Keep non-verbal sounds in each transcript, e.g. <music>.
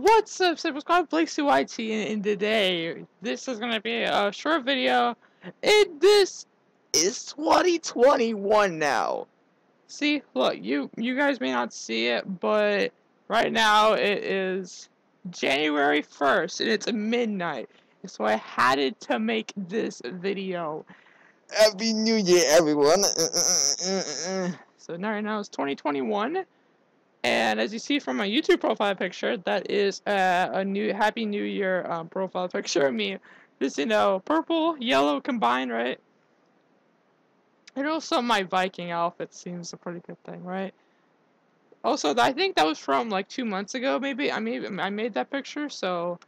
What's up, subscribe Blake YT and, and today this is gonna be a short video and this is 2021 now. See, look, you you guys may not see it, but right now it is January 1st and it's midnight. So I had it to make this video. Happy New Year, everyone. <laughs> so now right now it's 2021. And as you see from my YouTube profile picture, that is uh, a new Happy New Year um, profile picture <laughs> of me. This, you know, purple, yellow combined, right? And also my Viking outfit seems a pretty good thing, right? Also, I think that was from like two months ago, maybe. I made I made that picture, so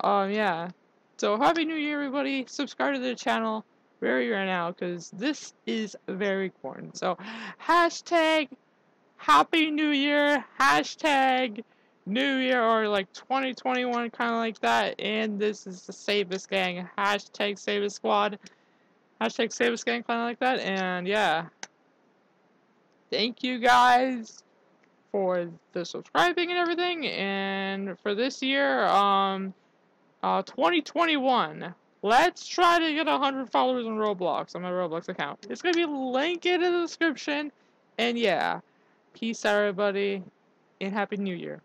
um yeah. So happy New Year, everybody! Subscribe to the channel very right now, because this is very important. So hashtag Happy New Year, hashtag New Year, or like 2021, kind of like that. And this is the Sabas Gang, hashtag Sabas Squad, hashtag Sabas Gang, kind of like that. And yeah, thank you guys for the subscribing and everything. And for this year, um, uh, 2021. Let's try to get 100 followers on Roblox, on my Roblox account. It's going to be linked in the description. And yeah. Peace everybody, and Happy New Year.